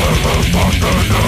Motherfucker